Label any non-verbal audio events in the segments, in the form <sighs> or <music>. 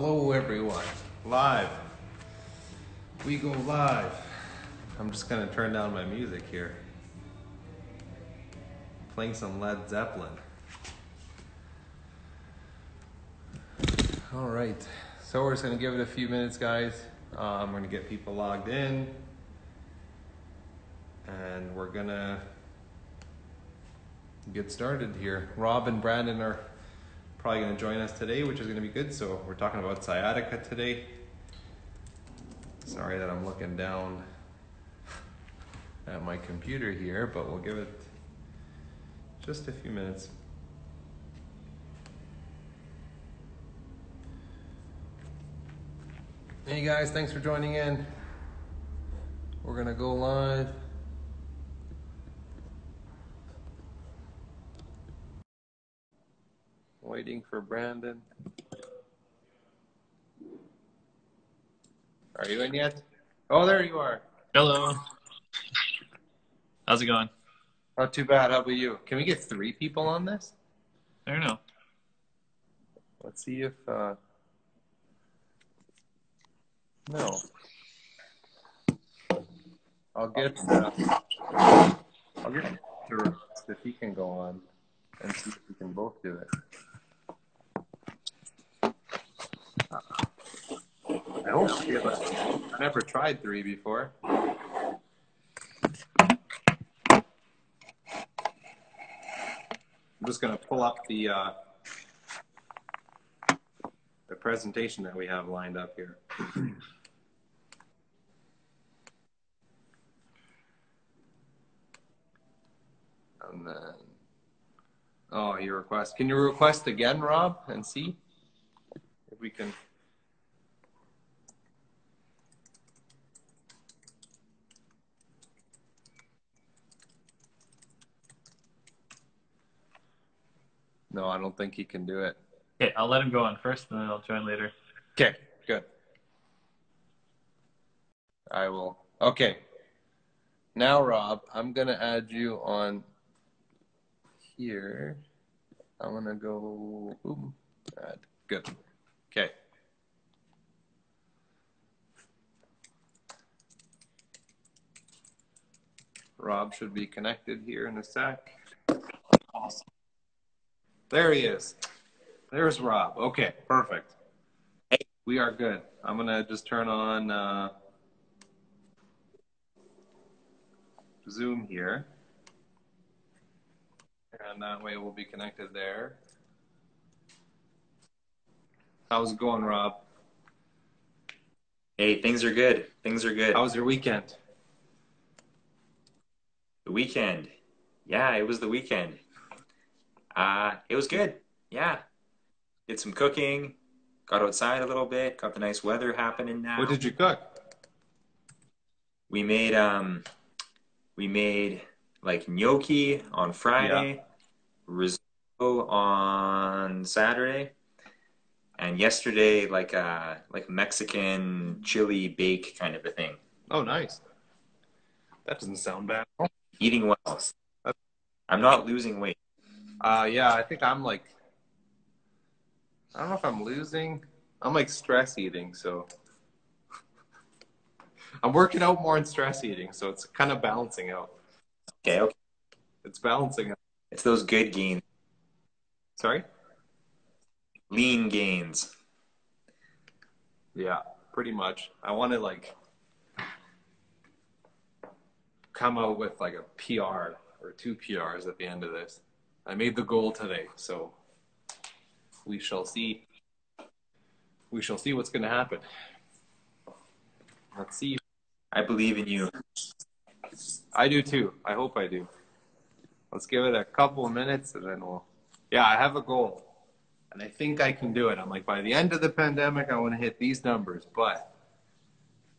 Hello, everyone. Live. We go live. I'm just gonna turn down my music here. Playing some Led Zeppelin. All right. So we're just gonna give it a few minutes, guys. Um, we're gonna get people logged in, and we're gonna get started here. Rob and Brandon are probably going to join us today, which is going to be good. So we're talking about sciatica today. Sorry that I'm looking down at my computer here, but we'll give it just a few minutes. Hey guys, thanks for joining in. We're going to go live. Waiting for Brandon. Are you in yet? Oh, there you are. Hello. How's it going? Not too bad. How about you? Can we get three people on this? I don't know. Let's see if. Uh... No. I'll get. Uh... I'll get to if he can go on and see if we can both do it. I never tried three before. I'm just going to pull up the uh, the presentation that we have lined up here. and then, oh, your request. Can you request again, Rob, and see if we can? No, I don't think he can do it. Okay, I'll let him go on first, and then I'll join later. Okay, good. I will. Okay. Now, Rob, I'm going to add you on here. I'm going to go. Boom. Add. Good. Okay. Rob should be connected here in a sec. Awesome. There he is. There's Rob. Okay, perfect. We are good. I'm gonna just turn on uh, Zoom here, and that way we'll be connected there. How's it going, Rob? Hey, things are good. Things are good. How was your weekend? The weekend. Yeah, it was the weekend. Uh, it was good. Yeah. Did some cooking, got outside a little bit, got the nice weather happening now. What did you cook? We made um we made like gnocchi on Friday, risotto on Saturday, and yesterday like a like Mexican chili bake kind of a thing. Oh, nice. That doesn't sound bad. Eating well. I'm not losing weight. Uh, yeah, I think I'm like, I don't know if I'm losing. I'm like stress eating, so <laughs> I'm working out more in stress eating, so it's kind of balancing out. Okay, okay. It's balancing out. It's those good gains. Sorry? Lean gains. Yeah, pretty much. I want to like come out with like a PR or two PRs at the end of this. I made the goal today, so we shall see. We shall see what's going to happen. Let's see. I believe in you. I do too. I hope I do. Let's give it a couple of minutes and then we'll. Yeah, I have a goal. And I think I can do it. I'm like, by the end of the pandemic, I want to hit these numbers, but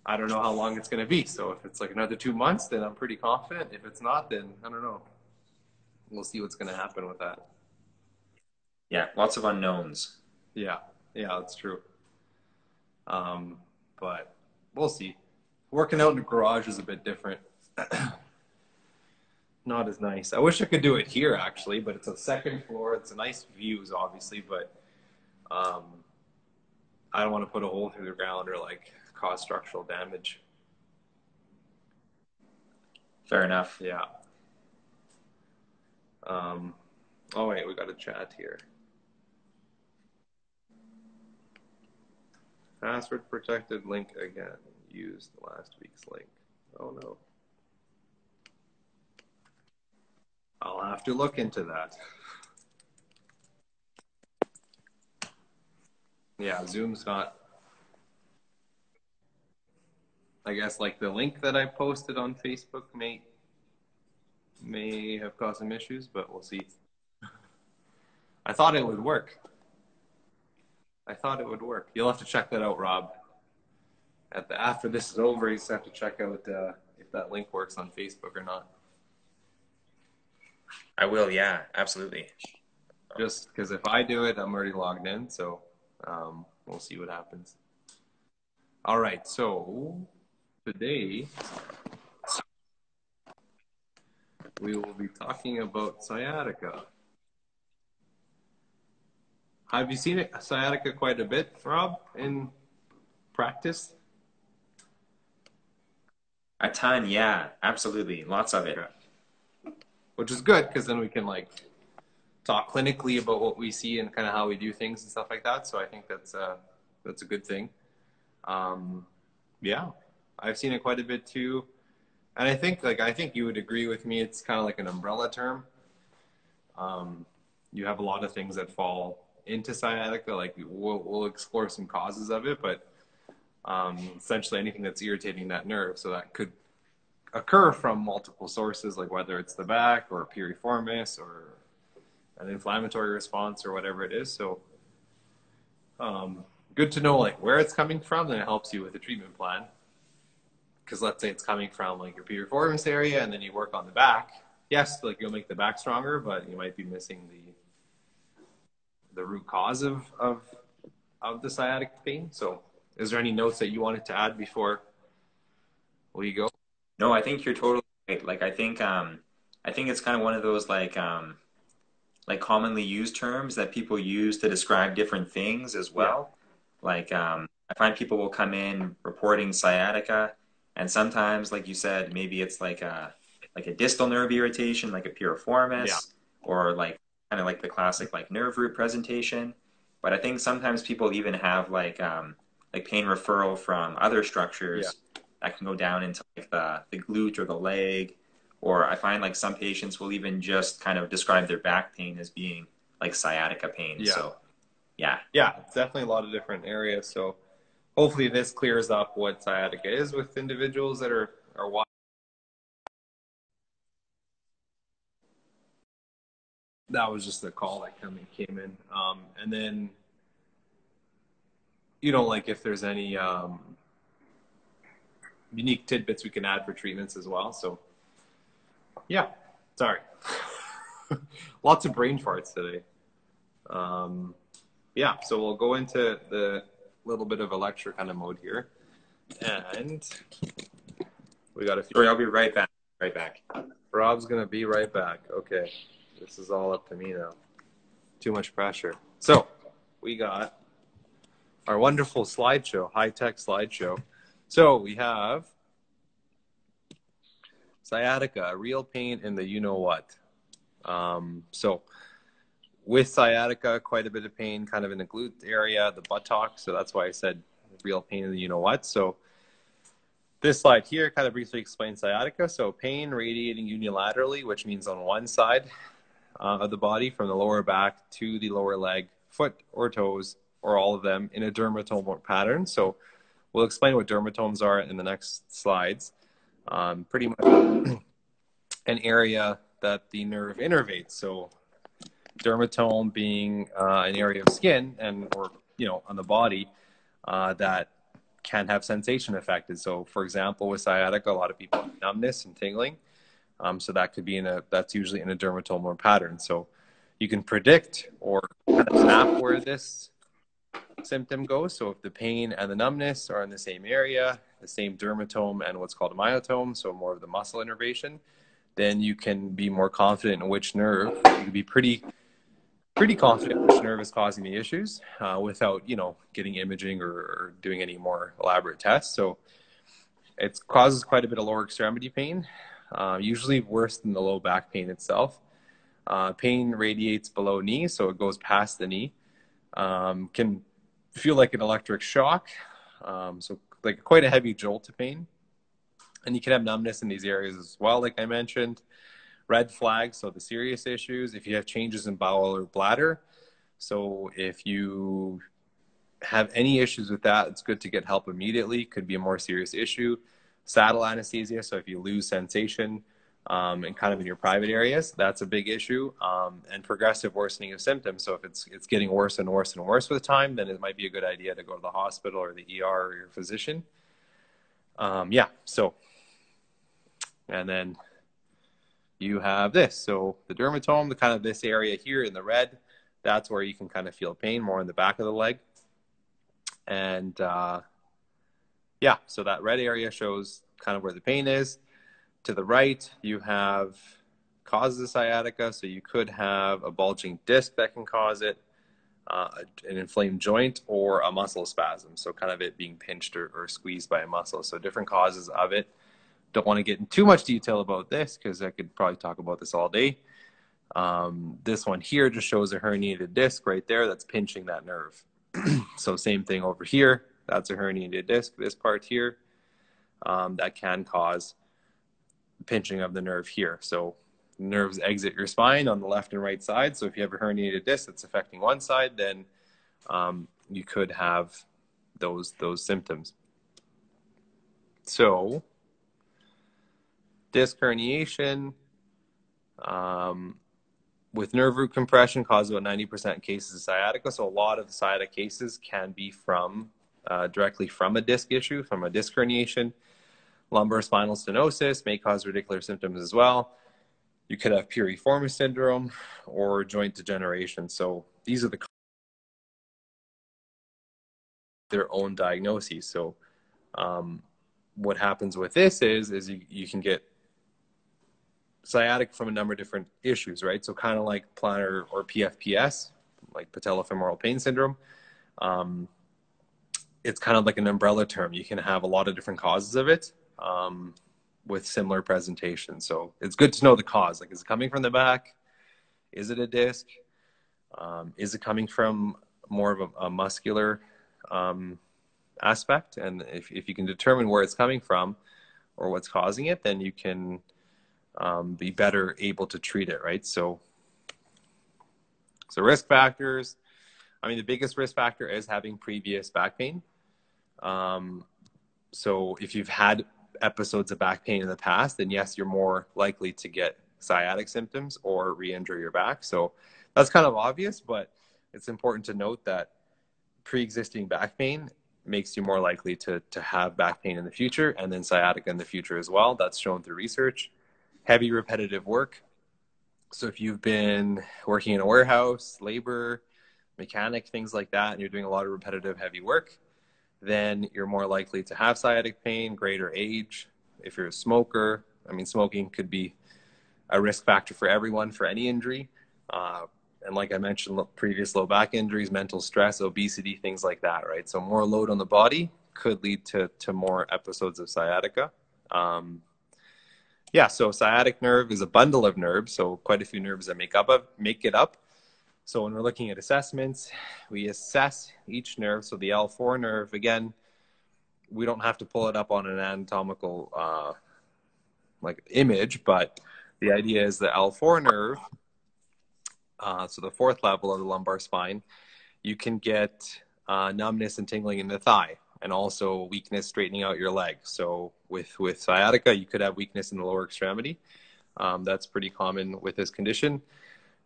I don't know how long it's going to be. So if it's like another two months, then I'm pretty confident. If it's not, then I don't know. We'll see what's going to happen with that. Yeah, lots of unknowns. Yeah, yeah, that's true. Um, but we'll see. Working out in the garage is a bit different. <clears throat> Not as nice. I wish I could do it here actually, but it's a second floor. It's a nice views, obviously, but um, I don't want to put a hole through the ground or like cause structural damage. Fair enough. Yeah. Um, oh wait, we got a chat here. Password protected link again. Used last week's link. Oh no. I'll have to look into that. Yeah, Zoom's not. I guess like the link that I posted on Facebook may may have caused some issues, but we'll see. I thought it would work. I thought it would work. You'll have to check that out, Rob. At the after this is over, you just have to check out uh, if that link works on Facebook or not. I will. Yeah, absolutely. Just because if I do it, I'm already logged in, so um, we'll see what happens. All right, so today we will be talking about sciatica. Have you seen it, sciatica quite a bit, Rob, in practice? A ton, yeah, absolutely, lots of it. Which is good because then we can like talk clinically about what we see and kind of how we do things and stuff like that. So I think that's uh, that's a good thing. Um, yeah, I've seen it quite a bit too, and I think like I think you would agree with me. It's kind of like an umbrella term. Um, you have a lot of things that fall into sciatica. Like we'll, we'll explore some causes of it, but um, essentially anything that's irritating that nerve. So that could occur from multiple sources, like whether it's the back or piriformis or an inflammatory response or whatever it is. So um, good to know like where it's coming from, and it helps you with the treatment plan. Because let's say it's coming from like your piriformis area, and then you work on the back. Yes, like you'll make the back stronger, but you might be missing the the root cause of of of the sciatic pain. So, is there any notes that you wanted to add before we go? No, I think you're totally right. Like I think um I think it's kind of one of those like um like commonly used terms that people use to describe different things as well. Yeah. Like um I find people will come in reporting sciatica and sometimes like you said maybe it's like a like a distal nerve irritation like a piriformis yeah. or like kind of like the classic like nerve root presentation. But I think sometimes people even have like um like pain referral from other structures yeah that can go down into like the, the glute or the leg. Or I find like some patients will even just kind of describe their back pain as being like sciatica pain. Yeah. So yeah. Yeah, it's definitely a lot of different areas. So hopefully this clears up what sciatica is with individuals that are, are watching. That was just the call that coming came in. Um, and then, you know, like if there's any um, unique tidbits we can add for treatments as well. So, yeah, sorry. <laughs> Lots of brain farts today. Um, yeah, so we'll go into the little bit of a lecture kind of mode here. And we got a few. Sorry, I'll be right back. Right back. Rob's going to be right back. Okay. This is all up to me now. Too much pressure. So, we got our wonderful slideshow, high tech slideshow. So we have sciatica, real pain in the you know what. Um, so with sciatica, quite a bit of pain kind of in the glute area, the buttock. So that's why I said real pain in the you know what. So this slide here kind of briefly explains sciatica. So pain radiating unilaterally, which means on one side uh, of the body from the lower back to the lower leg, foot or toes, or all of them in a dermatomal pattern. So We'll explain what dermatomes are in the next slides. Um, pretty much <clears throat> an area that the nerve innervates. So dermatome being uh, an area of skin and or you know on the body uh, that can have sensation affected. So for example, with sciatica, a lot of people have numbness and tingling. Um, so that could be in a that's usually in a dermatomal pattern. So you can predict or kind of map where this symptom goes. So if the pain and the numbness are in the same area, the same dermatome and what's called a myotome, so more of the muscle innervation, then you can be more confident in which nerve. You can be pretty pretty confident which nerve is causing the issues uh, without, you know, getting imaging or, or doing any more elaborate tests. So it causes quite a bit of lower extremity pain, uh, usually worse than the low back pain itself. Uh, pain radiates below knee, so it goes past the knee. Um, can feel like an electric shock, um, so like quite a heavy jolt to pain. And you can have numbness in these areas as well, like I mentioned. Red flags, so the serious issues. If you have changes in bowel or bladder, so if you have any issues with that, it's good to get help immediately. Could be a more serious issue. Saddle anesthesia, so if you lose sensation um, and kind of in your private areas, that's a big issue. Um, and progressive worsening of symptoms. So if it's it's getting worse and worse and worse with time, then it might be a good idea to go to the hospital or the ER or your physician. Um, yeah. So, and then you have this. So the dermatome, the kind of this area here in the red, that's where you can kind of feel pain more in the back of the leg. And uh, yeah, so that red area shows kind of where the pain is. To the right, you have causes of sciatica. So you could have a bulging disc that can cause it, uh, an inflamed joint, or a muscle spasm. So kind of it being pinched or, or squeezed by a muscle. So different causes of it. Don't want to get in too much detail about this because I could probably talk about this all day. Um, this one here just shows a herniated disc right there that's pinching that nerve. <clears throat> so same thing over here. That's a herniated disc. This part here um, that can cause pinching of the nerve here. So nerves exit your spine on the left and right side. So if you have a herniated disc that's affecting one side, then um, you could have those those symptoms. So disc herniation um, with nerve root compression causes about 90% cases of sciatica. So a lot of the sciatica cases can be from uh, directly from a disc issue, from a disc herniation. Lumbar spinal stenosis may cause radicular symptoms as well. You could have piriformis syndrome or joint degeneration. So these are the their own diagnoses. So um, what happens with this is is you, you can get sciatic from a number of different issues, right? So kind of like plantar or PFPS, like patellofemoral pain syndrome. Um, it's kind of like an umbrella term. You can have a lot of different causes of it um, with similar presentations. So it's good to know the cause. Like, is it coming from the back? Is it a disc? Um, is it coming from more of a, a muscular um, aspect? And if, if you can determine where it's coming from or what's causing it, then you can um, be better able to treat it, right? So, so risk factors. I mean, the biggest risk factor is having previous back pain. Um, so if you've had episodes of back pain in the past, then yes, you're more likely to get sciatic symptoms or re-injure your back. So that's kind of obvious, but it's important to note that pre-existing back pain makes you more likely to, to have back pain in the future and then sciatica in the future as well. That's shown through research. Heavy repetitive work. So if you've been working in a warehouse, labor, mechanic, things like that, and you're doing a lot of repetitive heavy work, then you're more likely to have sciatic pain, greater age. If you're a smoker, I mean, smoking could be a risk factor for everyone for any injury. Uh, and like I mentioned, previous low back injuries, mental stress, obesity, things like that, right? So more load on the body could lead to, to more episodes of sciatica. Um, yeah, so sciatic nerve is a bundle of nerves, so quite a few nerves that make up of, make it up. So when we're looking at assessments, we assess each nerve. So the L4 nerve, again, we don't have to pull it up on an anatomical uh, like image, but the idea is the L4 nerve, uh, so the fourth level of the lumbar spine, you can get uh, numbness and tingling in the thigh and also weakness straightening out your leg. So with, with sciatica, you could have weakness in the lower extremity. Um, that's pretty common with this condition.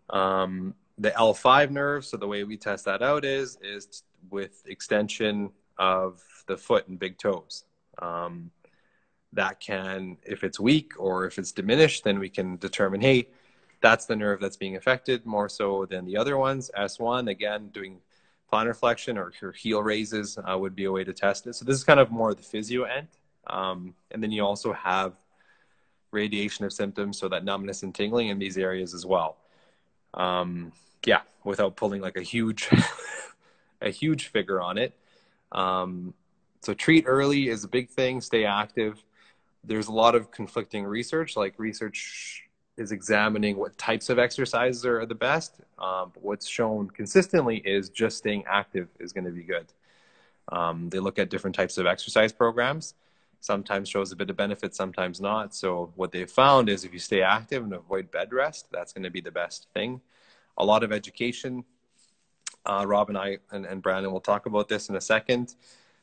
Um, the L5 nerve. So the way we test that out is is with extension of the foot and big toes. Um, that can, if it's weak or if it's diminished, then we can determine, hey, that's the nerve that's being affected more so than the other ones. S1, again, doing plantar or, or heel raises uh, would be a way to test it. So this is kind of more the physio end. Um, and then you also have radiation of symptoms, so that numbness and tingling in these areas as well. Um, yeah, without pulling like a huge, <laughs> a huge figure on it. Um, so treat early is a big thing. Stay active. There's a lot of conflicting research. Like research is examining what types of exercises are the best. Um, but what's shown consistently is just staying active is going to be good. Um, they look at different types of exercise programs. Sometimes shows a bit of benefit, sometimes not. So what they've found is if you stay active and avoid bed rest, that's going to be the best thing. A lot of education. Uh, Rob and I and, and Brandon will talk about this in a second.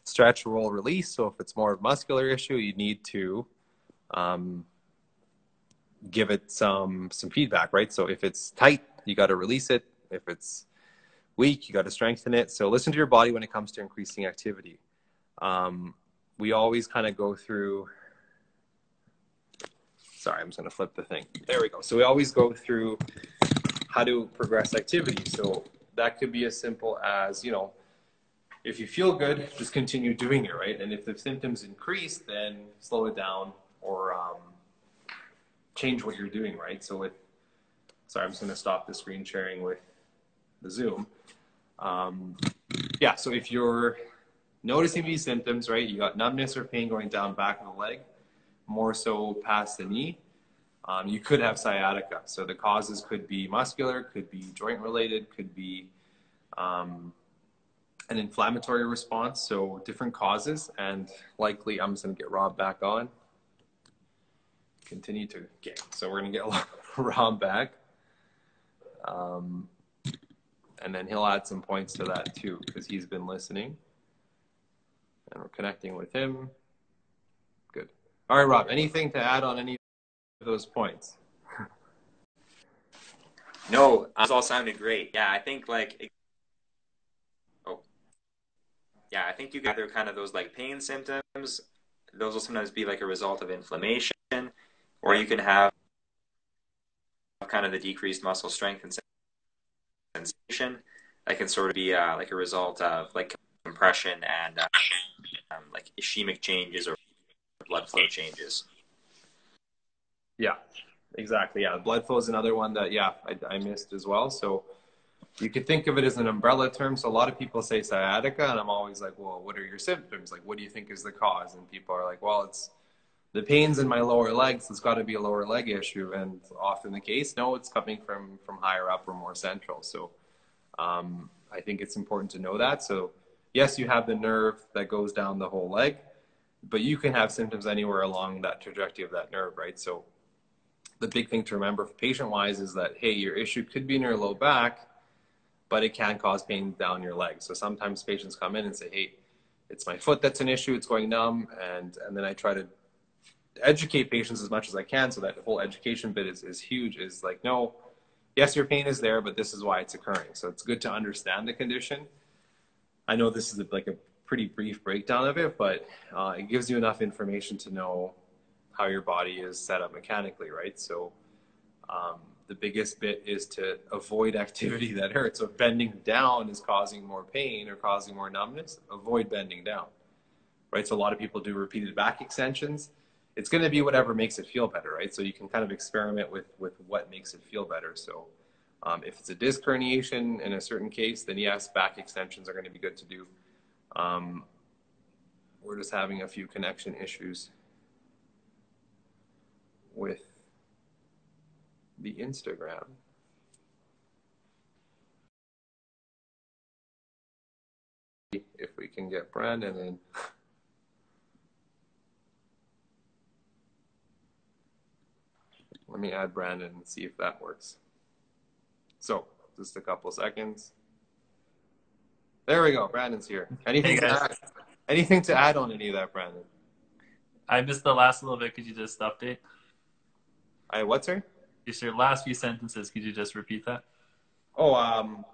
Stretch, roll, release. So if it's more of a muscular issue, you need to um, give it some some feedback, right? So if it's tight, you got to release it. If it's weak, you got to strengthen it. So listen to your body when it comes to increasing activity. Um, we always kind of go through. Sorry, I'm just going to flip the thing. There we go. So we always go through how to progress activity. So that could be as simple as, you know, if you feel good, just continue doing it, right? And if the symptoms increase, then slow it down or um, change what you're doing, right? So with, sorry, I'm just going to stop the screen sharing with the Zoom. Um, yeah, so if you're noticing these symptoms, right, you got numbness or pain going down back of the leg, more so past the knee, um, you could have sciatica. So the causes could be muscular, could be joint related, could be um, an inflammatory response. So different causes, and likely I'm just going to get Rob back on. Continue to get. So we're going to get <laughs> Rob back. Um, and then he'll add some points to that too, because he's been listening. And we're connecting with him. Good. All right, Rob, anything to add on any of those points? <laughs> No, those all sounded great. Yeah, I think like, oh, yeah, I think you gather kind of those like pain symptoms. Those will sometimes be like a result of inflammation, or you can have kind of the decreased muscle strength and sensation that can sort of be uh, like a result of like compression and uh, um, like ischemic changes or blood flow changes. Yeah, exactly. Yeah, blood flow is another one that yeah I, I missed as well. So you could think of it as an umbrella term. So a lot of people say sciatica, and I'm always like, well, what are your symptoms? Like, what do you think is the cause? And people are like, well, it's the pains in my lower legs. It's got to be a lower leg issue, and often the case, no, it's coming from from higher up or more central. So um, I think it's important to know that. So yes, you have the nerve that goes down the whole leg, but you can have symptoms anywhere along that trajectory of that nerve, right? So the big thing to remember patient wise is that, hey, your issue could be in your low back, but it can cause pain down your leg. So sometimes patients come in and say, hey, it's my foot that's an issue, it's going numb. And, and then I try to educate patients as much as I can. So that whole education bit is, is huge is like, no, yes, your pain is there, but this is why it's occurring. So it's good to understand the condition. I know this is like a pretty brief breakdown of it, but uh, it gives you enough information to know how your body is set up mechanically, right? So um, the biggest bit is to avoid activity <laughs> that hurts. So if bending down is causing more pain or causing more numbness, avoid bending down, right? So a lot of people do repeated back extensions. It's going to be whatever makes it feel better, right? So you can kind of experiment with with what makes it feel better. So um, if it's a disc herniation in a certain case, then yes, back extensions are going to be good to do. Um, we're just having a few connection issues with the Instagram. If we can get Brandon in. Let me add Brandon and see if that works. So, just a couple seconds. There we go. Brandon's here. Anything, hey to, add, anything to add on any of that, Brandon? I missed the last little bit. Could you just update? I what, sir? Just your last few sentences. Could you just repeat that? Oh, um,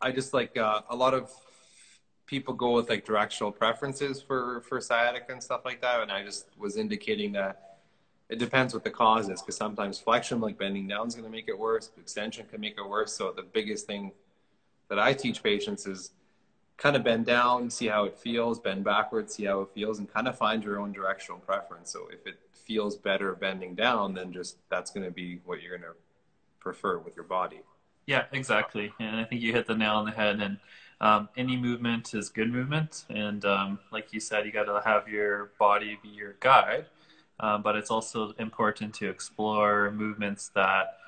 I just like uh, a lot of people go with like directional preferences for for sciatica and stuff like that, and I just was indicating that it depends what the cause is because sometimes flexion, like bending down, is going to make it worse. Extension can make it worse. So the biggest thing that I teach patients is kind of bend down, see how it feels, bend backwards, see how it feels, and kind of find your own directional preference. So if it feels better bending down, then just that's going to be what you're going to prefer with your body. Yeah, exactly. And I think you hit the nail on the head. And um, any movement is good movement. And um, like you said, you got to have your body be your guide. Um, but it's also important to explore movements that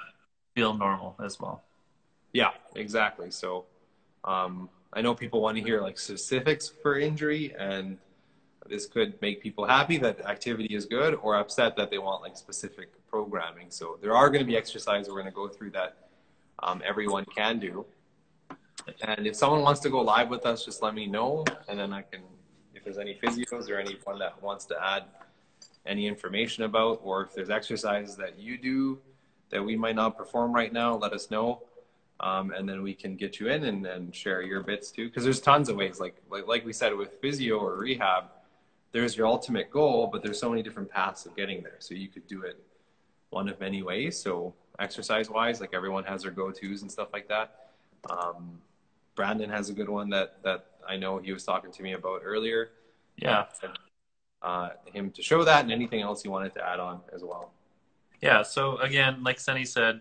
feel normal as well. Yeah, exactly. So um, I know people want to hear like specifics for injury, and this could make people happy that activity is good or upset that they want like specific programming. So there are going to be exercises we're going to go through that um, everyone can do. And if someone wants to go live with us, just let me know, and then I can, if there's any physios or anyone that wants to add any information about, or if there's exercises that you do that we might not perform right now, let us know. Um, and then we can get you in and, and share your bits too. Because there's tons of ways, like, like like we said with physio or rehab, there's your ultimate goal, but there's so many different paths of getting there. So you could do it one of many ways. So exercise wise, like everyone has their go tos and stuff like that. Um, Brandon has a good one that that I know he was talking to me about earlier. Yeah. Uh, him to show that and anything else he wanted to add on as well. Yeah. So again, like Sunny said,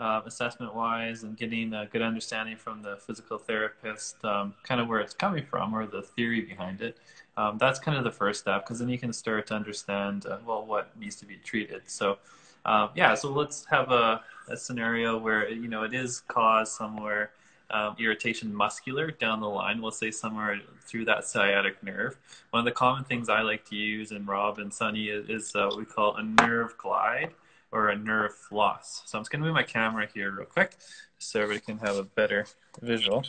uh, assessment wise and getting a good understanding from the physical therapist, um, kind of where it's coming from or the theory behind it. Um, that's kind of the first step because then you can start to understand uh, well what needs to be treated. So um, yeah, so let's have a, a, scenario where you know it is caused somewhere um, irritation muscular down the line. We'll say somewhere through that sciatic nerve. One of the common things I like to use, and Rob and Sunny, is, is uh, what we call a nerve glide or a nerve floss. So I'm just going to move my camera here real quick so everybody can have a better visual.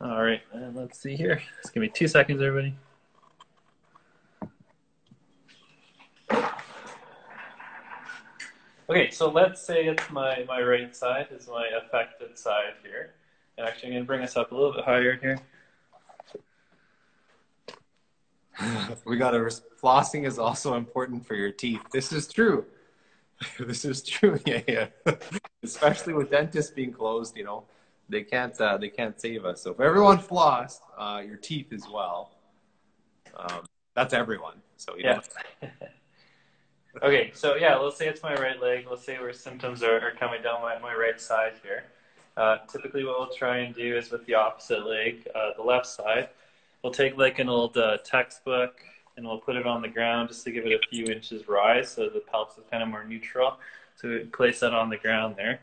All right, and let's see here. Just give me two seconds, everybody. Okay, so let's say it's my, my right side is my affected side here. And actually, I'm going to bring us up a little bit higher here. <sighs> we got to, flossing is also important for your teeth. This is true. <laughs> this is true. <laughs> Yeah, yeah. <laughs> Especially with dentists being closed, you know they can't uh, they can't save us. So if everyone flossed, uh, your teeth as well. Um, that's everyone. So yeah. Okay, so yeah, let's say it's my right leg. Let's say where symptoms are, are coming down my, my right side here. Uh, typically, what we'll try and do is with the opposite leg, uh, the left side, we'll take like an old uh, textbook and we'll put it on the ground just to give it a few inches rise so the pelvis is kind of more neutral. So we place that on the ground there.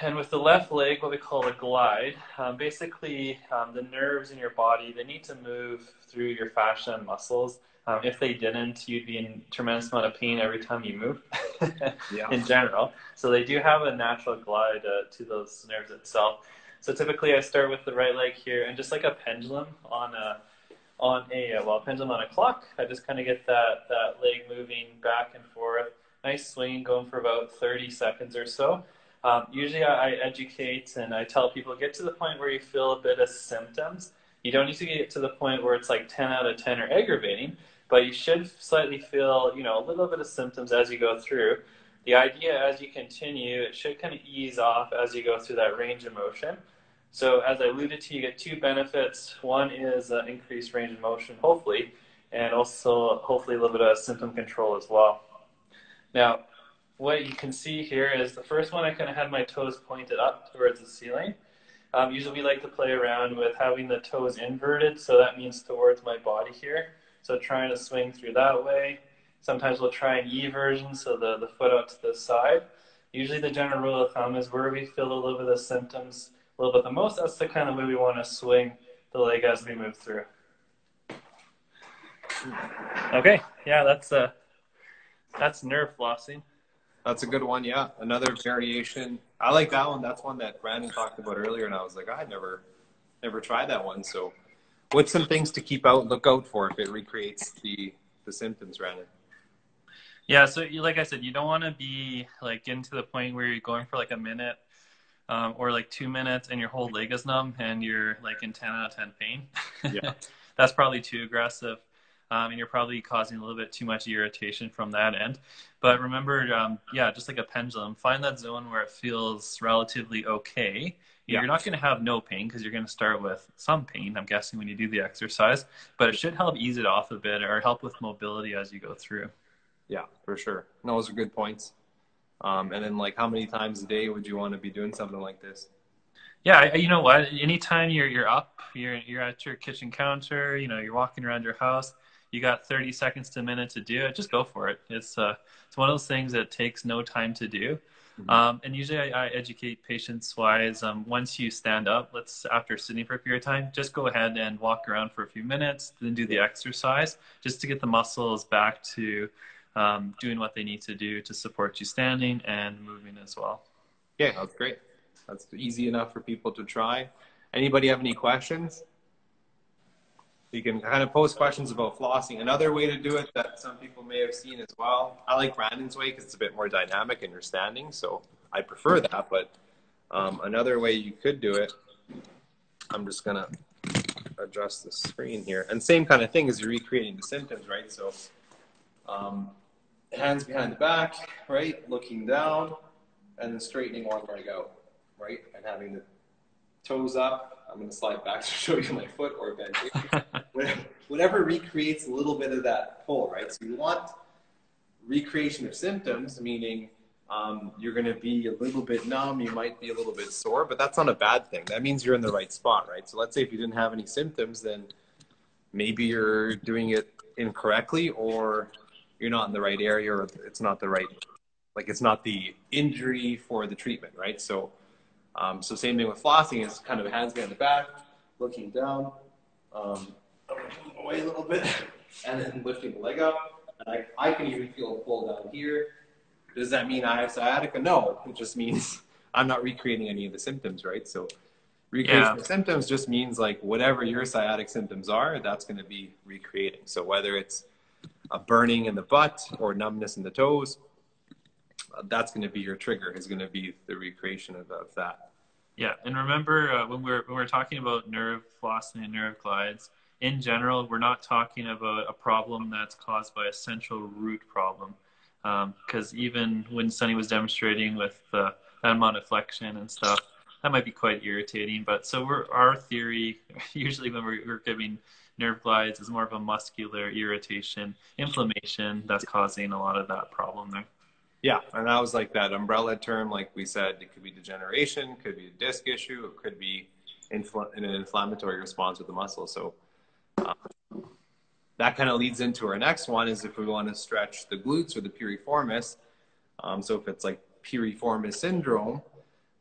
And with the left leg, what we call a glide, um, basically um, the nerves in your body, they need to move through your fascia and muscles. Um, if they didn't, you'd be in tremendous amount of pain every time you move <laughs> yeah. in general. So they do have a natural glide uh, to those nerves itself. So typically I start with the right leg here and just like a pendulum on a, on a, uh, well, pendulum on a clock, I just kind of get that, that leg moving back and forth. Nice swing going for about 30 seconds or so. Um, usually I, I educate and I tell people get to the point where you feel a bit of symptoms. You don't need to get to the point where it's like 10 out of 10 or aggravating, but you should slightly feel, you know, a little bit of symptoms as you go through. The idea as you continue, it should kind of ease off as you go through that range of motion. So as I alluded to, you get two benefits. One is uh, increased range of motion, hopefully, and also hopefully a little bit of symptom control as well. Now, what you can see here is the first one I kind of had my toes pointed up towards the ceiling. Um, usually we like to play around with having the toes inverted, so that means towards my body here. So trying to swing through that way. Sometimes we'll try an E version, so the, the foot out to the side. Usually the general rule of thumb is where we feel a little bit of symptoms a little bit the most, that's the kind of way we want to swing the leg as we move through. Okay, yeah, that's uh, that's nerve flossing. That's a good one. Yeah, another variation. I like that one. That's one that Brandon talked about earlier, and I was like, I never, never tried that one. So, what's some things to keep out, look out for if it recreates the the symptoms, Brandon? Yeah, so you, like I said, you don't want to be like into the point where you're going for like a minute um, or like two minutes and your whole leg is numb and you're like in 10 out of 10 pain. Yeah. <laughs> That's probably too aggressive. um, and you're probably causing a little bit too much irritation from that end. But remember, um, yeah, just like a pendulum, find that zone where it feels relatively okay. Yeah. You're not going to have no pain because you're going to start with some pain, I'm guessing, when you do the exercise, but it should help ease it off a bit or help with mobility as you go through. Yeah, for sure. No, those are good points. Um, and then, like, how many times a day would you want to be doing something like this? Yeah, I- you know what? Anytime you're you're up, you're you're at your kitchen counter, you know, you're walking around your house, you got 30 seconds to a minute to do it. Just go for it. It's uh, it's one of those things that takes no time to do. Mhm. Um, and usually, I, I educate patients wise. Um, once you stand up, let's after sitting for a period of time, just go ahead and walk around for a few minutes, then do the exercise, just to get the muscles back to um, doing what they need to do to support you standing and moving as well. Yeah, that's great. That's easy enough for people to try. Anybody have any questions? You can kind of post questions about flossing. Another way to do it that some people may have seen as well. I like Brandon's way because it's a bit more dynamic and you're standing, so I prefer that. But um, another way you could do it, I'm just gonna adjust the screen here, and same kind of thing as you're recreating the symptoms, right? So, um, hands behind the back, right, looking down, and then straightening one leg out, right, and having the toes up. I'm to slide back <laughs> to show you my foot or bend. <laughs> Whatever- Whatever recreates a little bit of that pull, right? So you want recreation of symptoms, meaning um, you're going to be a little bit numb, you might be a little bit sore, but that's not a bad thing. That means you're in the right spot, right? So let's say if you didn't have any symptoms, then maybe you're doing it incorrectly or you're not in the right area or it's not the right like it's not the injury for the treatment right so um, so same thing with flossing is kind of hands behind the back looking down um, away a little bit. And then lifting the leg up. And I, I can even feel a pull down here. Does that mean i have sciatica? No. It just means <laughs> i'm not recreating any of the symptoms right? So recreating Yeah. of symptoms just means like whatever your sciatic symptoms are that's going to be recreating. So whether it's a burning in the butt or numbness in the toes that's going to be your trigger is going to be the recreation of, of that. Yeah, and remember uh, when we're when we're talking about nerve flossing and nerve glides, in general, we're not talking about a problem that's caused by a central root problem. Because even when Sunny was demonstrating with uh, that amount of flexion and stuff, that might be quite irritating. But so our theory <laughs> usually when we're, we're giving nerve glides is more of a muscular irritation, inflammation that's causing a lot of that problem there. Yeah, and that was like that umbrella term, like we said, it could be degeneration, could be a disc issue, it could be infl- an inflammatory response with the muscle. So that kind of leads into our next one is if we want to stretch the glutes or the piriformis. Um, so if it's like piriformis syndrome,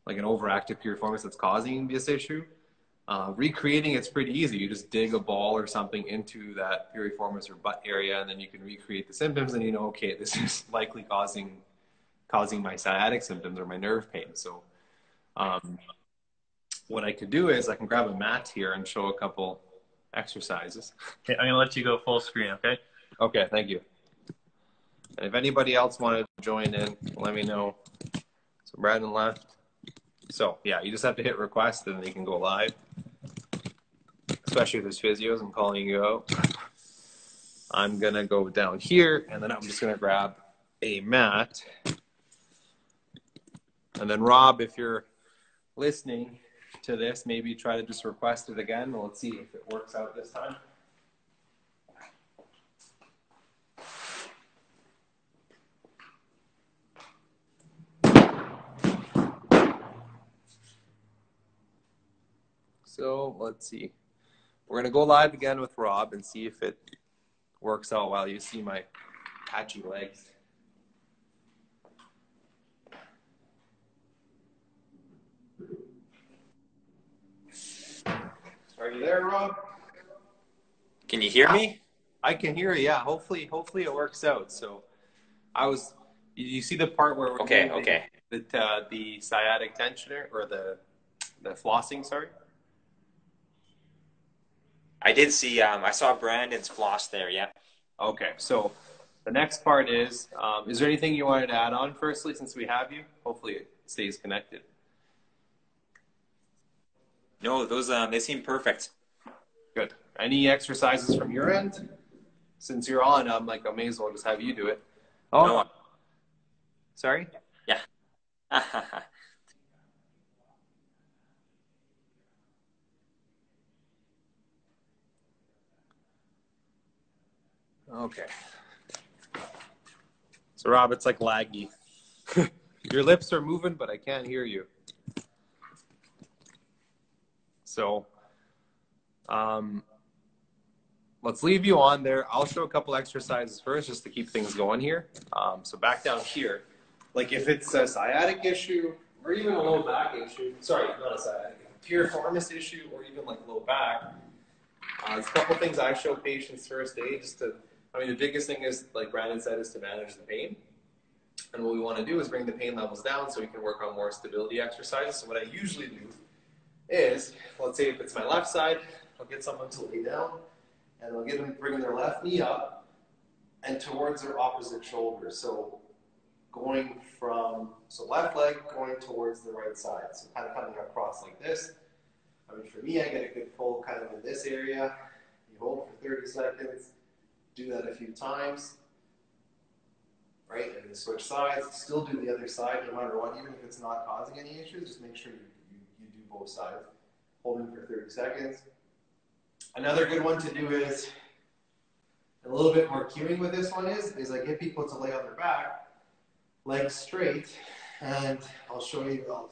like an overactive piriformis that's causing this issue, uh, recreating it's pretty easy. You just dig a ball or something into that piriformis or butt area, and then you can recreate the symptoms, and you know, okay, this is <laughs> likely causing causing my sciatic symptoms or my nerve pain. So, um, what I could do is I can grab a mat here and show a couple exercises. Okay, I'm gonna let you go full screen. Okay. Okay, thank you. And if anybody else wanted to join in, let me know. So Brandon left. So yeah, you just have to hit request and they can go live. Especially if there's physios, I'm calling you out. I'm gonna go down here and then I'm just gonna grab a mat. And then Rob, if you're listening to this, maybe try to just request it again. Let's see if it works out this time. So let's see. We're gonna go live again with Rob and see if it works out while you see my patchy legs. Are you there, Rob? Can you hear me? I can hear you. Yeah. Hopefully, hopefully it works out. So, I was. You you see the part where we're Okay, okay. the the, uh, the sciatic tensioner or the the flossing? Sorry. I did see. Um, I saw Brandon's floss there. Yeah. Okay, so the next part is, um, is there anything you wanted to add on firstly since we have you? Hopefully it stays connected. No, those um, they seem perfect. Good. Any exercises from your end? since you're on, I'm like, I may as well just have you do it. Oh, No. sorry. Yeah. <laughs> okay. So Rob, it's like laggy. <laughs> Your lips are moving, but I can't hear you. So, um, let's leave you on there. I'll show a couple exercises first just to keep things going here. Um, so back down here, like if it's a sciatic issue or even a low back issue, sorry, not a sciatic, piriformis issue or even like low back, uh, there's a couple things I show patients first aid just to, I mean, the biggest thing is, like Brandon said, is to manage the pain. And what we want to do is bring the pain levels down so we can work on more stability exercises. So what I usually do is, let's say if it's my left side, I'll get someone to lay down and I'll get them bring their left knee up and towards their opposite shoulder. So going from, so left leg going towards the right side. So kind of coming across like this. I mean, for me, I get a good fold kind of in this area. You hold for 30 seconds. Do that a few times. Right, and then switch sides. Still do the other side no matter what, even if it's not causing any issues. Just make sure you, both sides. Hold them for 30 seconds. Another good one to do is a little bit more cueing with this one is is I get people to lay on their back, legs straight, and I'll show you. I'll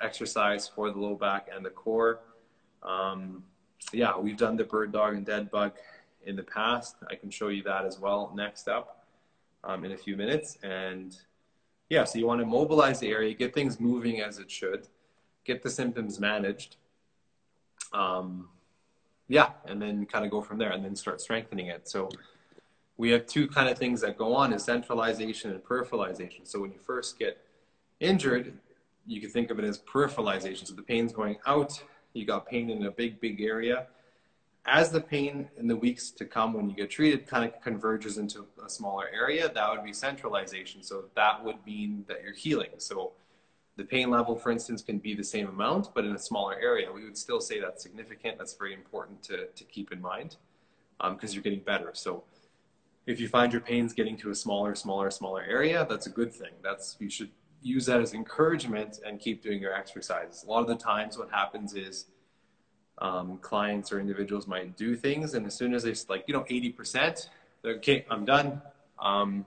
exercise for the low back and the core. Um, yeah, we've done the bird dog and dead bug in the past. I can show you that as well next up um, in a few minutes. And yeah, so you want to mobilize the area, get things moving as it should, get the symptoms managed. Um, yeah, and then kind of go from there and then start strengthening it. So we have two kind of things that go on is centralization and peripheralization. So when you first get injured, you can think of it as peripheralization. So the pain's going out, you got pain in a big, big area. As the pain in the weeks to come when you get treated kind of converges into a smaller area, that would be centralization. So that would mean that you're healing. So the pain level, for instance, can be the same amount, but in a smaller area. We would still say that's significant. That's very important to, to keep in mind because um, you're getting better. So if you find your pain's getting to a smaller, smaller, smaller area, that's a good thing. That's you should use that as encouragement and keep doing your exercises. A lot of the times, what happens is um, clients or individuals might do things, and as soon as they like, you know, eighty percent, they're okay. I'm done. Um,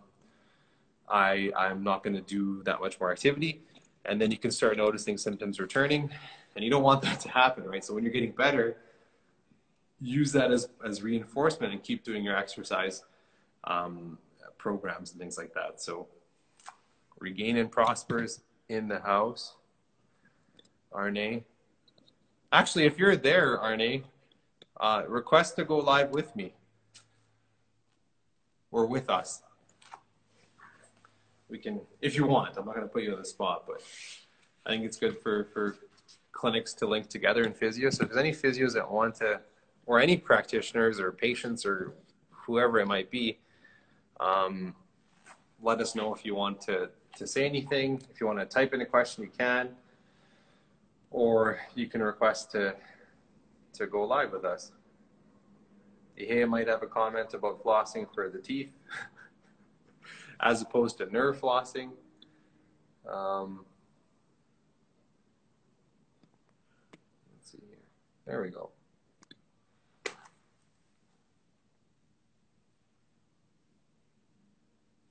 I I'm not going to do that much more activity, and then you can start noticing symptoms returning, and you don't want that to happen, right? So when you're getting better, use that as as reinforcement and keep doing your exercise um, programs and things like that. So regain and prospers in the house. Arne. Actually, if you're there, Arne, uh, request to go live with me or with us. We can, if you want. I'm not going to put you on the spot, but I think it's good for for clinics to link together in physio. So if there's any physios that want to, or any practitioners or patients or whoever it might be, um, let us know if you want to to say anything. If you want to type in a question, you can or you can request to to go live with us. Ihea might have a comment about flossing for the teeth <laughs> as opposed to nerve flossing. Um, let's see here. There we go.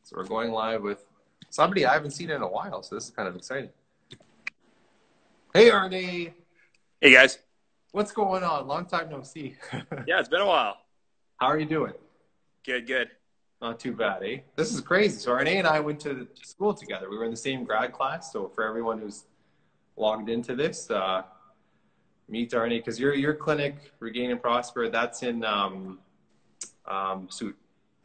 So we're going live with somebody I haven't seen in a while, so this is kind of exciting. Hey, Arne. Hey, guys. What's going on? Long time no see. <laughs> yeah, it's been a while. How are you doing? Good, good. Not too bad, eh? This is crazy. So Arne and I went to school together. We were in the same grad class. So for everyone who's logged into this, uh, meet Arne because your your clinic, Regain and Prosper, that's in um, um, suit.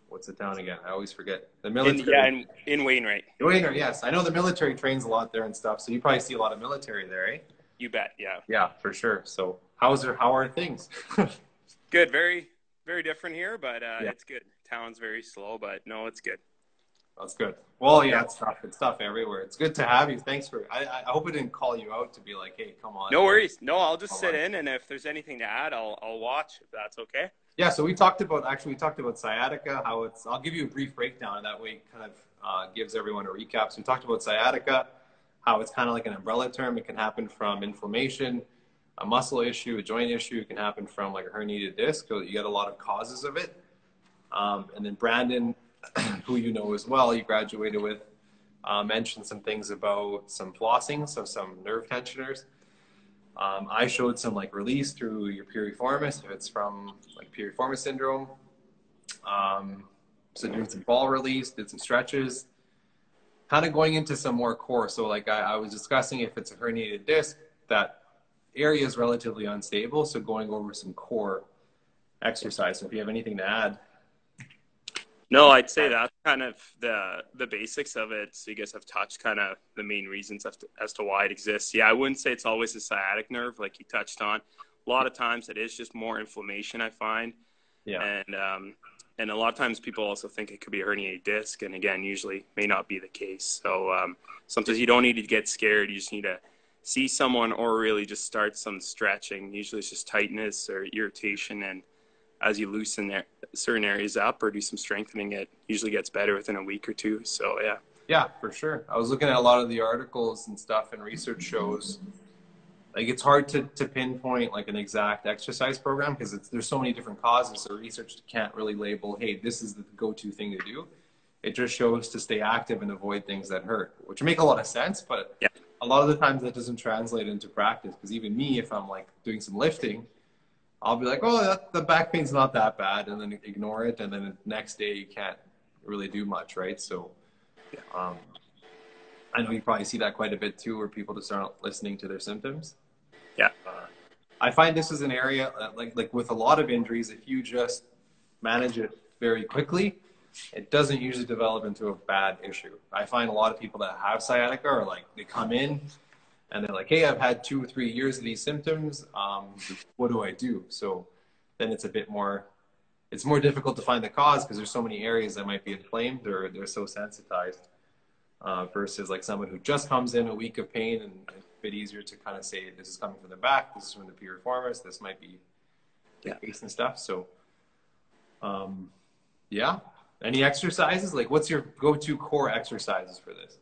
What's the town again? I always forget. The military. In, yeah, in, in Wainwright. Wainwright, yes. I know the military trains a lot there and stuff. So you probably see a lot of military there, eh? You bet. Yeah. Yeah, for sure. So how's there? How are things? <laughs> good. Very, very different here, but uh, yeah. it's good. Town's very slow, but no, it's good. That's good. Well, yeah, it's tough. It's tough everywhere. It's good to have you. Thanks for. I, I hope I didn't call you out to be like, hey, come on. No worries. No, I'll just sit on. in, and if there's anything to add, I'll I'll watch if that's okay. Yeah, so we talked about actually we talked about sciatica, how it's. I'll give you a brief breakdown, and that way kind of uh, gives everyone a recap. So we talked about sciatica, how it's kind of like an umbrella term. It can happen from inflammation, a muscle issue, a joint issue. It can happen from like a herniated disc. So you get a lot of causes of it. Um, and then Brandon, <clears throat> who you know as well, you graduated with, uh, mentioned some things about some flossing, so some nerve tensioners. Um, I showed some like release through your piriformis if it's from like piriformis syndrome. Um, so doing some ball release, did some stretches, kind of going into some more core. So like I, I was discussing if it's a herniated disc, that area is relatively unstable. So going over some core exercise. So if you have anything to add. No, I'd say that's kind of the the basics of it. So you guys have touched kind of the main reasons as to, as to why it exists. Yeah, I wouldn't say it's always a sciatic nerve like you touched on. A lot of times it is just more inflammation. I find. Yeah. And um, and a lot of times people also think it could be a herniated disc, and again, usually may not be the case. So um, sometimes you don't need to get scared. You just need to see someone or really just start some stretching. Usually it's just tightness or irritation and as you loosen certain areas up or do some strengthening, it usually gets better within a week or two. So yeah. Yeah, for sure. I was looking at a lot of the articles and stuff and research shows like it's hard to, to pinpoint like an exact exercise program because there's so many different causes so research can't really label hey this is the go-to thing to do it just shows to stay active and avoid things that hurt which make a lot of sense but yeah. a lot of the times that doesn't translate into practice because even me if i'm like doing some lifting I'll be like, oh, that, the back pain's not that bad, and then ignore it, and then the next day you can't really do much, right? So, um, I know you probably see that quite a bit too, where people just aren't listening to their symptoms. Yeah, uh, I find this is an area uh, like like with a lot of injuries, if you just manage it very quickly, it doesn't usually develop into a bad issue. I find a lot of people that have sciatica are like they come in and they're like, hey, I've had two or three years of these symptoms. Um, what do I do? So then it's a bit more, it's more difficult to find the cause because there's so many areas that might be inflamed or they're so sensitized. Uh, versus like someone who just comes in a week of pain and it's a bit easier to kind of say this is coming from the back, this is from the piriformis, this might be the yeah. and stuff. So, um, yeah. Any exercises? Like, what's your go-to core exercises for this?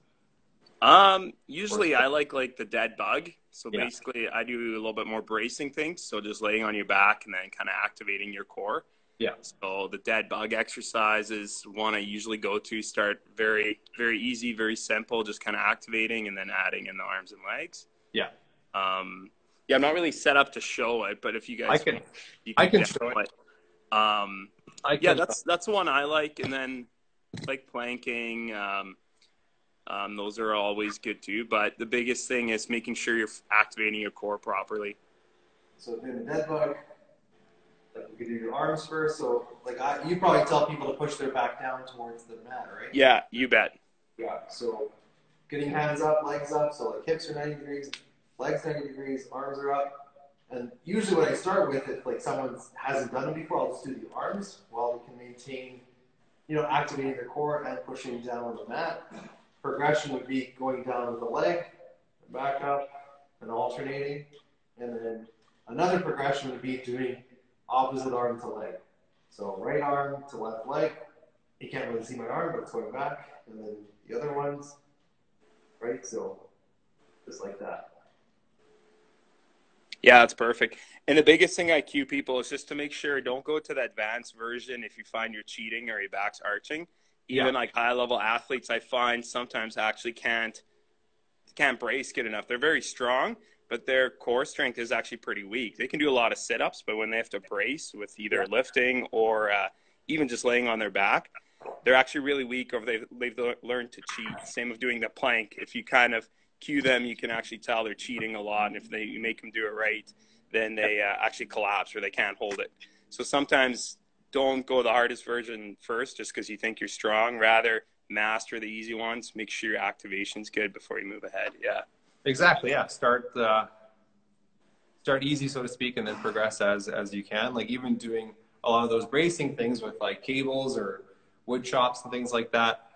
Um, usually I like like the dead bug. So yeah. basically, I do a little bit more bracing things. So just laying on your back and then kind of activating your core. Yeah. So the dead bug exercise is one I usually go to. Start very, very easy, very simple, just kind of activating and then adding in the arms and legs. Yeah. Um, yeah, I'm not really set up to show it, but if you guys, I can, you I can show it. Um, I yeah, that's that's the one I like, and then like planking. Um, um, those are always good too. But the biggest thing is making sure you're activating your core properly. So doing the dead bug, like you can do your arms first. So like I, you probably tell people to push their back down towards the mat, right? Yeah, you bet. Yeah. So getting hands up, legs up. So like hips are 90 degrees, legs 90 degrees, arms are up. And usually what I start with, if like someone hasn't done it before, I'll just do the arms while they can maintain, you know, activating their core and pushing down on the mat. Progression would be going down with the leg, back up, and alternating. And then another progression would be doing opposite arm to leg. So right arm to left leg. You can't really see my arm, but it's going back. And then the other ones, right? So just like that. Yeah, that's perfect. And the biggest thing I cue people is just to make sure don't go to the advanced version if you find you're cheating or your back's arching. Even Yeah. like high level athletes, I find sometimes actually can't can't brace good enough. They're very strong, but their core strength is actually pretty weak. They can do a lot of sit ups, but when they have to brace with either lifting or uh, even just laying on their back, they're actually really weak or they've, they've learned to cheat. Same with doing the plank. If you kind of cue them, you can actually tell they're cheating a lot. And if they you make them do it right, then they uh, actually collapse or they can't hold it. So sometimes don't go the hardest version first just because you think you're strong. Rather, master the easy ones. Make sure your activation's good before you move ahead. Yeah. Exactly. Yeah. Start uh, start easy, so to speak, and then progress as as you can. Like even doing a lot of those bracing things with like cables or wood chops and things like that.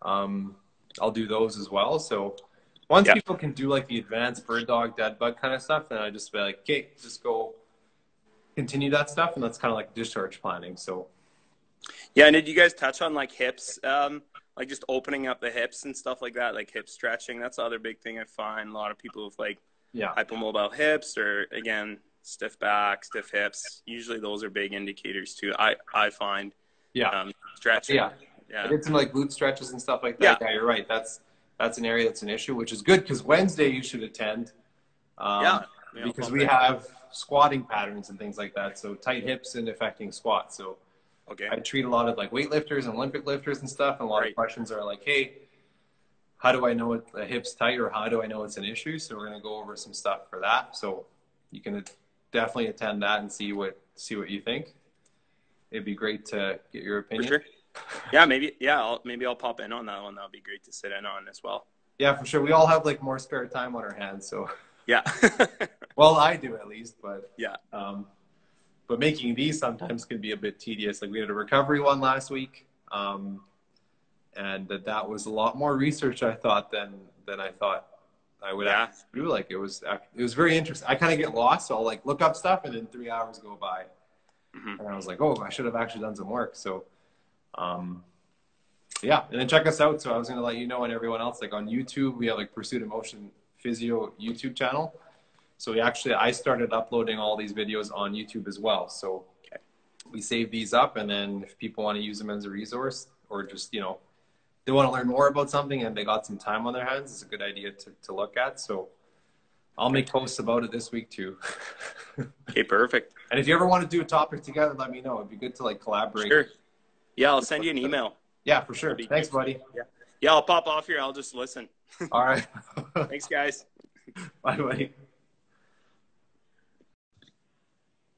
Um, I'll do those as well. So once people can do like the advanced bird dog, dead bug kind of stuff, then I just be like, okay, just go continue that stuff, and that's kind of like discharge planning. So Yeah, and did you guys touch on like hips, um, like just opening up the hips and stuff like that, like hip stretching? That's the other big thing I find. A lot of people with like yeah, hypomobile hips or again stiff back, stiff hips. Usually those are big indicators too. I I find yeah. um, stretching. Yeah. I did some like glute stretches and stuff like that. Yeah, you're right. That's that's an area that's an issue, which is good because Wednesday you should attend. Um, yeah. Yeah, because we have squatting patterns and things like that. So tight hips and affecting squats. So Okay. I treat a lot of like weightlifters and Olympic lifters and stuff. And a lot Right. of questions are like, hey, how do I know it, the hip's tight or how do I know it's an issue? So we're going to go over some stuff for that. So you can definitely attend that and see what, see what you think. It'd be great to get your opinion. sure. Yeah, maybe. Yeah, I'll, maybe I'll pop in on that one. That'll be great to sit in on as well. Yeah, for sure. We all have like more spare time on our hands. So, Yeah. <laughs> well, I do at least, but yeah. Um, but making these sometimes can be a bit tedious. Like we had a recovery one last week, um, and that, that was a lot more research I thought than than I thought I would Yeah. have to do. Like it was it was very interesting. I kind of get lost, so I'll like look up stuff, and then three hours go by, Mhm. and I was like, oh, I should have actually done some work. So, um, yeah, and then check us out. So I was gonna let you know and everyone else, like on YouTube, we have like Pursuit of Motion Physio YouTube channel. So we actually, I started uploading all these videos on YouTube as well. So Okay. we save these up, and then if people want to use them as a resource, or just you know, they want to learn more about something and they got some time on their hands, it's a good idea to to look at. So I'll make posts about it this week too. <laughs> Okay, perfect. and if you ever want to do a topic together, let me know. It'd be good to like collaborate. Sure. Yeah, I'll send you an email. Yeah, for sure. Thanks, buddy. Yeah, I'll pop off here. I'll just listen. All right. <laughs> Thanks, guys. Bye, buddy.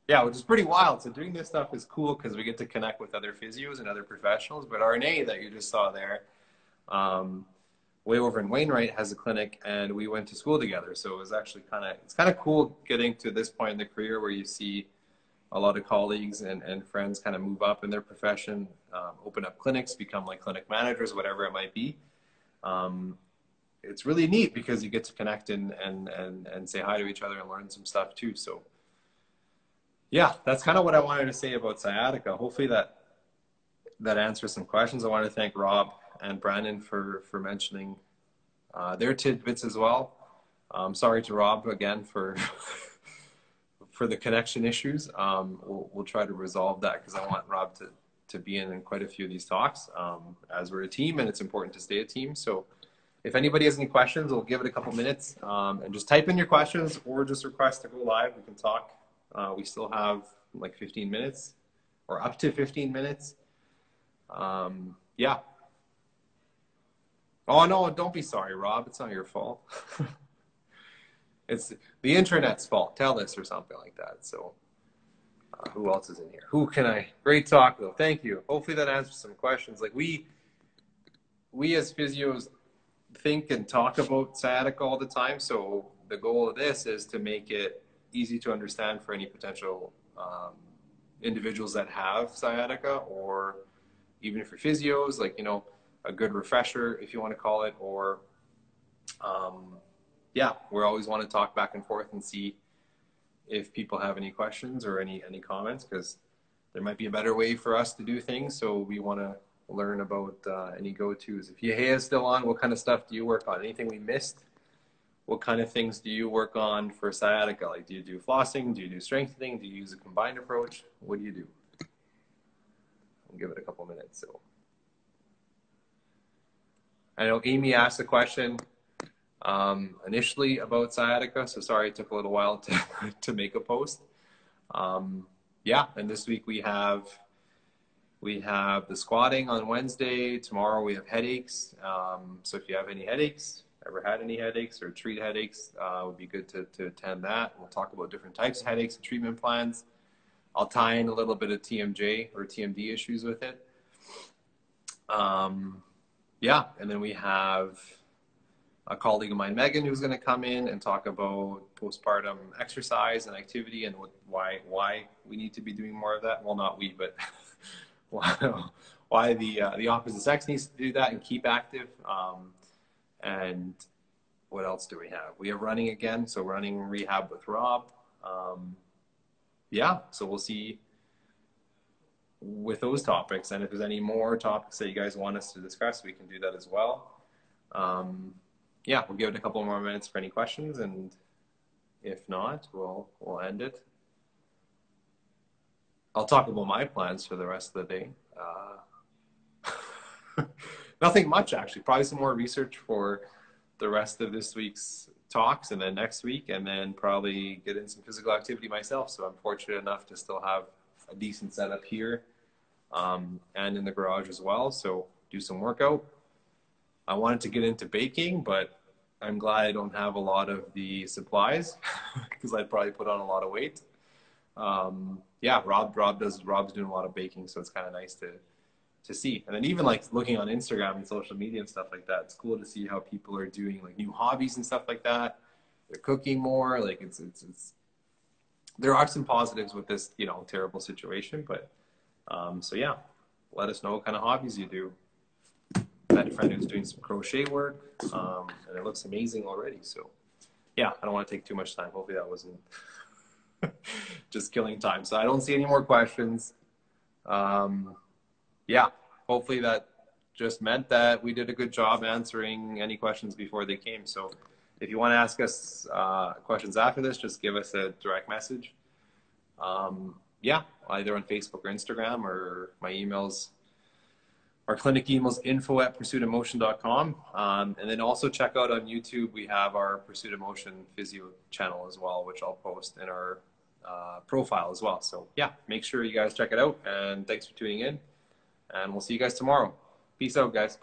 Yeah, which is pretty wild. So doing this stuff is cool because we get to connect with other physios and other professionals. But Arne that you just saw there, um, way over in Wainwright has a clinic, and we went to school together. So it was actually kind of it's kind of cool getting to this point in the career where you see a lot of colleagues and, and friends kind of move up in their profession, um, open up clinics, become like clinic managers, whatever it might be. Um, it's really neat because you get to connect and, and, and, and say hi to each other and learn some stuff too. So yeah, that's kind of what I wanted to say about sciatica. Hopefully that, that answers some questions. I want to thank Rob and Brandon for, for mentioning uh, their tidbits as well. Um, sorry to Rob again for, <laughs> for the connection issues. Um, we'll, we'll try to resolve that because I want Rob to, to be in, in quite a few of these talks um, as we're a team and it's important to stay a team. So if anybody has any questions, we'll give it a couple minutes um, and just type in your questions or just request to go live. We can talk. Uh, we still have like 15 minutes or up to 15 minutes. Um, yeah. Oh no, don't be sorry, Rob. It's not your fault. <laughs> it's the internet's fault. Tell us or something like that. So, uh, who else is in here? Who can I? Great talk though. Thank you. Hopefully that answers some questions. Like we, we as physios think and talk about sciatica all the time. So the goal of this is to make it easy to understand for any potential um, individuals that have sciatica, or even if for physios, like you know, a good refresher, if you want to call it, or um, yeah, we always want to talk back and forth and see if people have any questions or any any comments because there might be a better way for us to do things. So we want to learn about uh, any go-tos. If Yahya is still on, what kind of stuff do you work on? Anything we missed? What kind of things do you work on for sciatica? Like, do you do flossing? Do you do strengthening? Do you use a combined approach? What do you do? I'll give it a couple minutes. So, I know Amy asked a question um, initially about sciatica, so sorry it took a little while to <laughs> to make a post. Um, yeah, and this week we have we have the squatting on Wednesday. Tomorrow we have headaches. Um, so if you have any headaches, ever had any headaches or treat headaches, uh, would be good to, to attend that. We'll talk about different types of headaches and treatment plans. I'll tie in a little bit of TMJ or TMD issues with it. Um, yeah, and then we have a colleague of mine, Megan, who's going to come in and talk about postpartum exercise and activity and what, why why we need to be doing more of that. Well, not we, but <laughs> why the uh, the opposite sex needs to do that and keep active. Um, and what else do we have? We are running again, so running rehab with Rob. Um, yeah, so we'll see with those topics, and if there's any more topics that you guys want us to discuss, we can do that as well. Um, yeah, we'll give it a couple more minutes for any questions, and if not, we'll we'll end it. I'll talk about my plans for the rest of the day. Uh, <laughs> nothing much, actually. Probably some more research for the rest of this week's talks and then next week, and then probably get in some physical activity myself. So I'm fortunate enough to still have a decent setup here um, and in the garage as well. So do some workout. I wanted to get into baking, but I'm glad I don't have a lot of the supplies <laughs> because I'd probably put on a lot of weight. Um, yeah, Rob Rob does Rob's doing a lot of baking, so it's kind of nice to to see. And then even like looking on Instagram and social media and stuff like that, it's cool to see how people are doing like new hobbies and stuff like that. They're cooking more. Like it's it's it's. There are some positives with this, you know, terrible situation, but um, so yeah, let us know what kind of hobbies you do. I had a friend who's doing some crochet work, um, and it looks amazing already. So yeah, I don't want to take too much time. Hopefully that wasn't <laughs> just killing time. So I don't see any more questions. Um, yeah, hopefully that just meant that we did a good job answering any questions before they came. So if you want to ask us uh, questions after this, just give us a direct message. Um, yeah, either on Facebook or Instagram or my emails. Our clinic emails info at pursuitofmotion.com. Um, and then also check out on YouTube, we have our Pursuit of Motion physio channel as well, which I'll post in our uh, profile as well. So yeah, make sure you guys check it out. And thanks for tuning in. And we'll see you guys tomorrow. Peace out, guys.